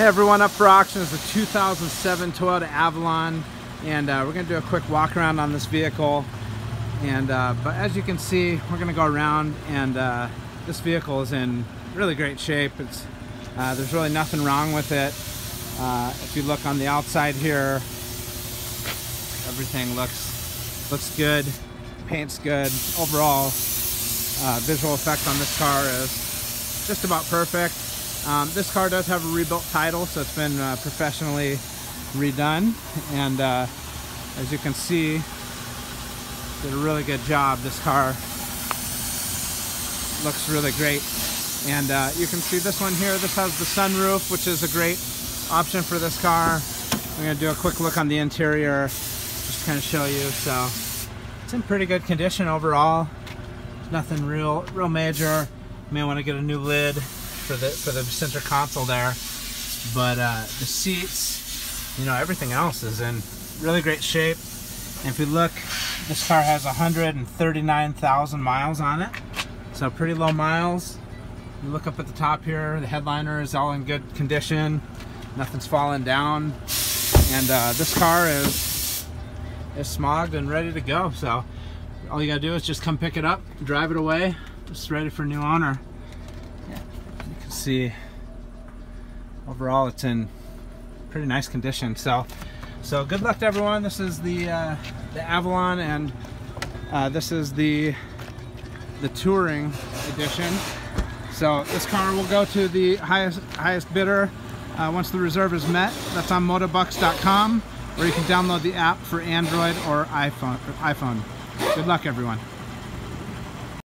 Hey everyone, up for auction is the 2007 Toyota Avalon. And uh, we're going to do a quick walk around on this vehicle. And uh, but as you can see we're going to go around and uh, this vehicle is in really great shape. It's uh, there's really nothing wrong with it. Uh, if you look on the outside here everything looks looks good paint's good. Overall uh, visual effect on this car is just about perfect um, this car does have a rebuilt title, so it's been uh, professionally redone. And uh, as you can see, did a really good job. This car looks really great. And uh, you can see this one here, this has the sunroof, which is a great option for this car. I'm gonna do a quick look on the interior, just kind of show you. So it's in pretty good condition overall. nothing real, real major. May want to get a new lid for the for the center console there. But uh, the seats, you know, everything else is in really great shape. And if you look, this car has 139,000 miles on it, so pretty low miles. You look up at the top here, the headliner is all in good condition. Nothing's fallen down. And uh, this car is, is smogged and ready to go. So all you gotta do is just come pick it up, drive it away, it's ready for new owner see. Overall it's in pretty nice condition so so good luck to everyone. This is the uh, the Avalon and uh, this is the the touring edition. So this car will go to the highest highest bidder uh, once the reserve is met. That's on motobucks.com or you can download the app for Android or iPhone iPhone. Good luck everyone